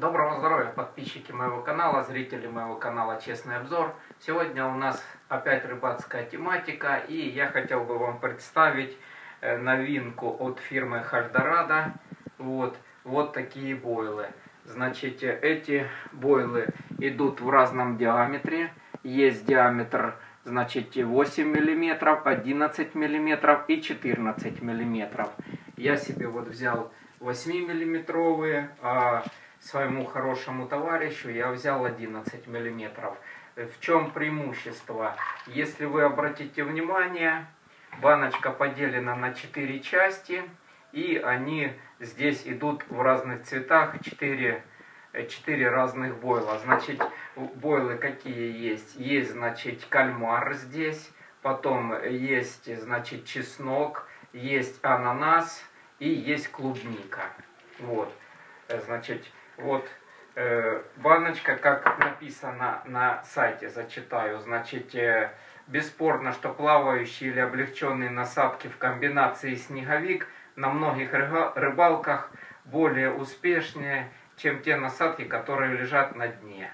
Доброго здоровья, подписчики моего канала, зрители моего канала Честный обзор. Сегодня у нас опять рыбацкая тематика, и я хотел бы вам представить э, новинку от фирмы Хальдорадо. Вот, вот такие бойлы. Значит, эти бойлы идут в разном диаметре. Есть диаметр, значит, 8 мм, 11 мм и 14 мм. Я себе вот взял 8 миллиметровые, а своему хорошему товарищу я взял 11 миллиметров. В чем преимущество? Если вы обратите внимание, баночка поделена на 4 части, и они здесь идут в разных цветах, 4, 4 разных бойла. Значит, бойлы какие есть? Есть, значит, кальмар здесь, потом есть, значит, чеснок, есть ананас и есть клубника. Вот, значит, вот э, баночка, как написано на сайте, зачитаю. Значит, э, бесспорно, что плавающие или облегченные насадки в комбинации снеговик на многих рыбалках более успешнее, чем те насадки, которые лежат на дне.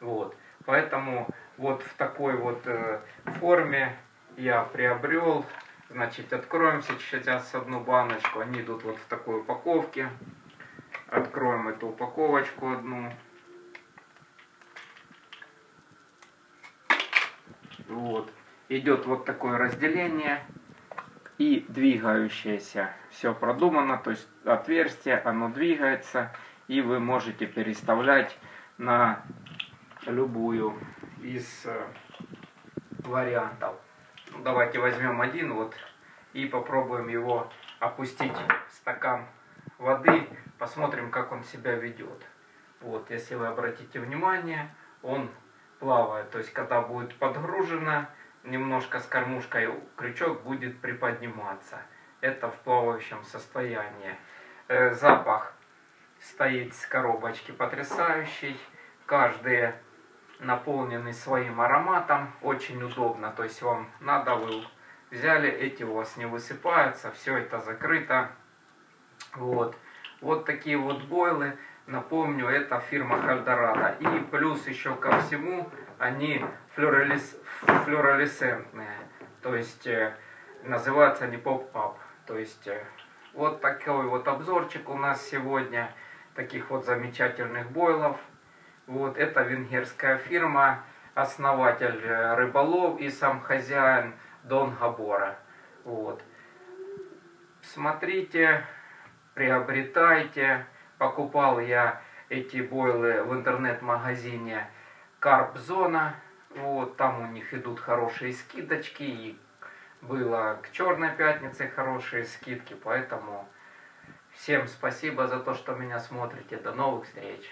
Вот. Поэтому вот в такой вот э, форме я приобрел. Значит, откроем сейчас одну баночку. Они идут вот в такой упаковке. Откроем эту упаковочку одну. Вот. Идет вот такое разделение и двигающееся. Все продумано, то есть отверстие, оно двигается, и вы можете переставлять на любую из э, вариантов. Ну, давайте возьмем один вот и попробуем его опустить в стакан воды посмотрим, как он себя ведет. Вот, если вы обратите внимание, он плавает. То есть, когда будет подгружено, немножко с кормушкой крючок будет приподниматься. Это в плавающем состоянии. Э, запах стоит с коробочки потрясающий. Каждый наполненный своим ароматом. Очень удобно. То есть, вам надо, вы взяли, эти у вас не высыпаются. Все это закрыто. Вот. Вот такие вот бойлы. Напомню, это фирма Хальдорадо. И плюс еще ко всему, они флюоролис... флюоролесцентные. То есть, э, называются они поп-ап. То есть, э, вот такой вот обзорчик у нас сегодня. Таких вот замечательных бойлов. Вот, это венгерская фирма, основатель э, рыболов и сам хозяин Дон Габора. Вот. Смотрите, приобретайте. Покупал я эти бойлы в интернет-магазине Карпзона. Вот, там у них идут хорошие скидочки. И было к Черной Пятнице хорошие скидки. Поэтому всем спасибо за то, что меня смотрите. До новых встреч.